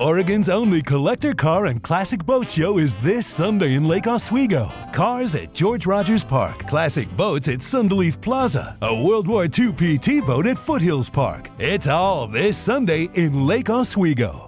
Oregon's only collector car and classic boat show is this Sunday in Lake Oswego. Cars at George Rogers Park, classic boats at Sundeleaf Plaza, a World War II PT boat at Foothills Park. It's all this Sunday in Lake Oswego.